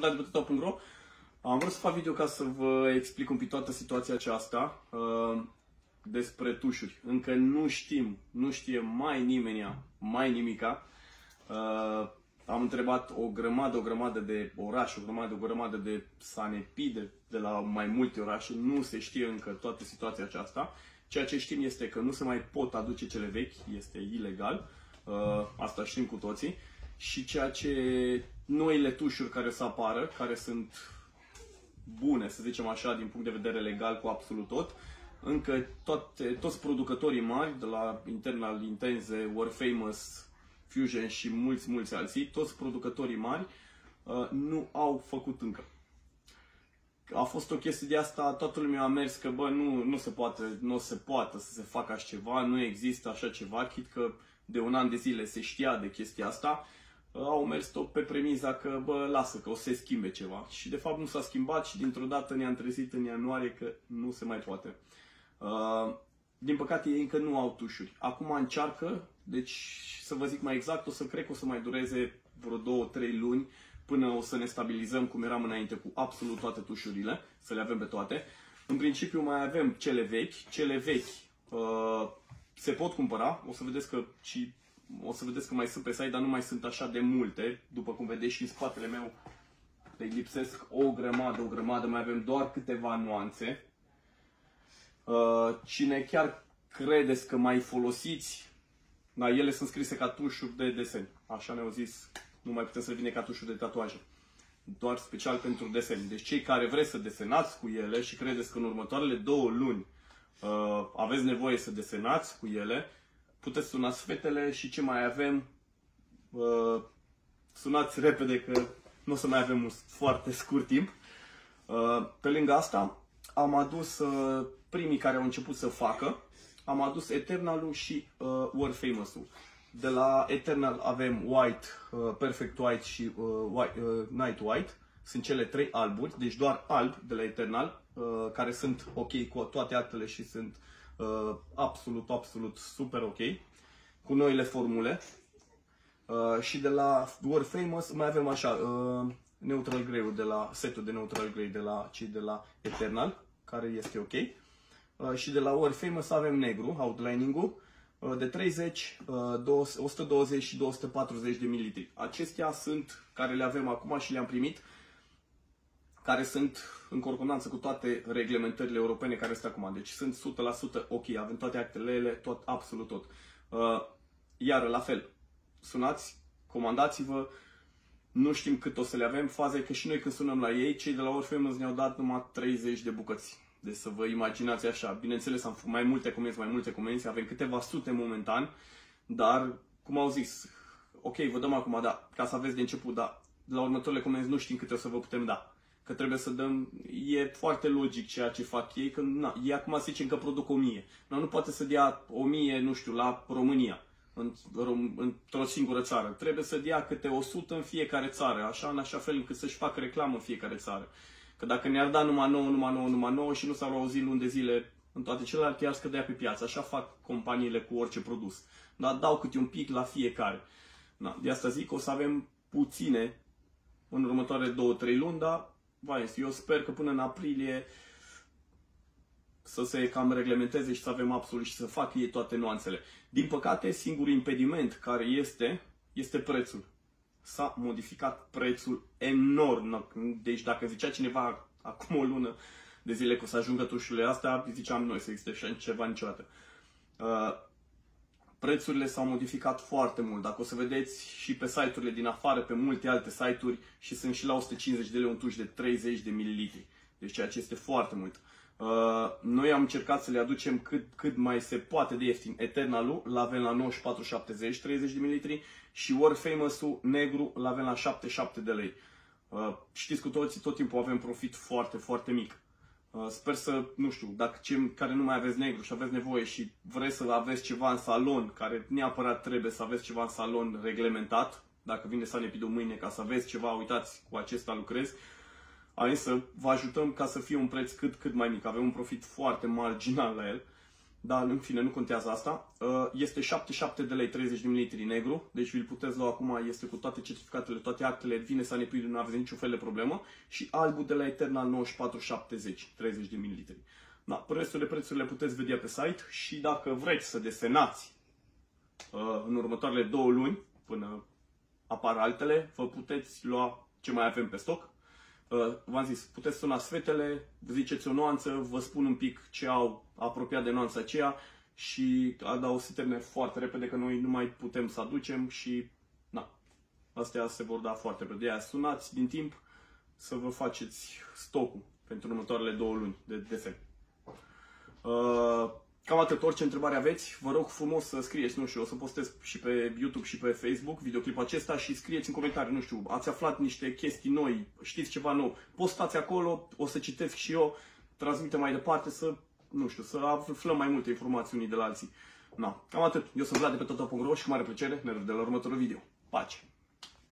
fundat de pe Am vrut să fac video ca să vă explic un pic toată situația aceasta uh, despre tușuri. Încă nu știm, nu știe mai nimeni, mai nimica. Uh, am întrebat o grămadă, o grămadă de orașe, o grămadă, o grămadă de sanepide de la mai multe orașe. Nu se știe încă toată situația aceasta. Ceea ce știm este că nu se mai pot aduce cele vechi, este ilegal. Uh, asta știm cu toții. Și ceea ce noile tușuri care să apară, care sunt bune, să zicem așa, din punct de vedere legal cu absolut tot, încă toate, toți producătorii mari, de la Internal Intense, War Famous, Fusion și mulți, mulți alții, toți producătorii mari, uh, nu au făcut încă. A fost o chestie de asta, toată lumea a mers că, bă, nu, nu se poate, nu se poate să se facă așa ceva, nu există așa ceva, chit că de un an de zile se știa de chestia asta, uh, au mers tot pe premiza că, bă, lasă, că o să se schimbe ceva. Și de fapt nu s-a schimbat și dintr-o dată ne-am trezit în ianuarie că nu se mai poate. Uh, din păcate ei încă nu au tușuri. Acum încearcă, deci să vă zic mai exact, o să cred că o să mai dureze vreo două, trei luni până o să ne stabilizăm cum eram înainte cu absolut toate tușurile, să le avem pe toate. În principiu mai avem cele vechi, cele vechi uh, se pot cumpăra, o să vedeți că și o să vedeți că mai sunt pe site, dar nu mai sunt așa de multe, după cum vedeți și în spatele meu le lipsesc o grămadă, o grămadă, mai avem doar câteva nuanțe. Uh, cine chiar credeți că mai folosiți, da, ele sunt scrise ca tușuri de desen. Așa ne-au zis, nu mai putem să le vine ca tușuri de tatuaje. Doar special pentru desen. Deci cei care vreți să desenați cu ele și credeți că în următoarele două luni uh, aveți nevoie să desenați cu ele, puteți sunați fetele și ce mai avem, uh, sunați repede că nu o să mai avem un foarte scurt timp. Uh, pe lângă asta, am adus uh, primii care au început să facă, am adus Eternal-ul și uh, War Famous-ul. De la Eternal avem White, uh, Perfect White și uh, White, uh, Night White. Sunt cele trei alburi, deci doar alb de la Eternal, uh, care sunt ok cu toate actele și sunt uh, absolut, absolut super ok cu noile formule. Uh, și de la War Famous mai avem așa, uh, Neutral Grey de la setul de Neutral Grey de la cei de la Eternal, care este ok. Uh, și de la War Famous avem negru, outlining-ul, uh, de 30, 120 uh, și 240 de mililitri. Acestea sunt care le avem acum și le-am primit, care sunt în corconanță cu toate reglementările europene care sunt acum. Deci sunt 100% ok, avem toate actele, tot, absolut tot. Iar la fel, sunați, comandați-vă, nu știm cât o să le avem. Faza e că și noi când sunăm la ei, cei de la Orphemus ne-au dat numai 30 de bucăți. Deci să vă imaginați așa. Bineînțeles, am făcut mai multe comenzi, mai multe comenzi, avem câteva sute momentan, dar, cum au zis, ok, vă dăm acum, da, ca să aveți de început, da, la următoarele comenzi nu știm câte o să vă putem da. Că trebuie să dăm, e foarte logic ceea ce fac ei, că na, ei acum se zicem că produc 1000. Nu, nu poate să dea 1000, nu știu, la România într-o singură țară. Trebuie să dea câte 100 în fiecare țară, așa în așa fel încât să-și facă reclamă în fiecare țară. Că dacă ne-ar da numai 9, numai 9, numai 9 și nu s-ar auzit luni de zile în toate celelalte, iar scădea pe piață. Așa fac companiile cu orice produs. Dar dau câte un pic la fiecare. Da, de asta zic că o să avem puține în următoarele 2-3 luni, dar vai, eu sper că până în aprilie să se cam reglementeze și să avem absolut și să facă ei toate nuanțele. Din păcate, singurul impediment care este, este prețul. S-a modificat prețul enorm. Deci dacă zicea cineva acum o lună de zile că o să ajungă tușurile astea, ziceam noi să existe așa ceva niciodată. Uh, prețurile s-au modificat foarte mult. Dacă o să vedeți și pe site-urile din afară, pe multe alte site-uri și sunt și la 150 de lei un tuș de 30 de mililitri. Deci ceea ce este foarte mult. Uh, Uh, noi am încercat să le aducem cât, cât mai se poate de ieftin. Eternalul l avem la 94,70, 30 de ml și World Famous-ul negru l avem la 77 de lei. Uh, știți cu toții, tot timpul avem profit foarte, foarte mic. Uh, sper să, nu știu, dacă cei care nu mai aveți negru și aveți nevoie și vreți să aveți ceva în salon, care neapărat trebuie să aveți ceva în salon reglementat, dacă vine să ne pidă mâine ca să aveți ceva, uitați, cu acesta lucrez, Hai să vă ajutăm ca să fie un preț cât, cât mai mic. Avem un profit foarte marginal la el. Dar în fine, nu contează asta. Uh, Este 77 de lei 30 de ml negru, deci vi-l puteți lua acum, este cu toate certificatele, toate actele, vine sanepid, nu aveți niciun fel de problemă. Și albul de la Eternal 9470, 30 de ml. Da, prețurile, prețurile puteți vedea pe site și dacă vreți să desenați uh, în următoarele două luni, până apar altele, vă puteți lua ce mai avem pe stoc. Uh, V-am zis, puteți suna sfetele, ziceți o nuanță, vă spun un pic ce au apropiat de nuanța aceea și da, o să termine foarte repede că noi nu mai putem să aducem și na, astea se vor da foarte repede. De aia sunați din timp să vă faceți stocul pentru următoarele două luni de desen. Uh, Cam atât, orice întrebare aveți, vă rog frumos să scrieți, nu știu, o să postez și pe YouTube și pe Facebook videoclipul acesta și scrieți în comentarii, nu știu, ați aflat niște chestii noi, știți ceva nou, postați acolo, o să citesc și eu, transmite mai departe, să, nu știu, să aflăm mai multe informații unii de la alții. Na, cam atât. Eu sunt Vlad de pe Toto.ro și cu mare plăcere ne vedem la următorul video. Pace!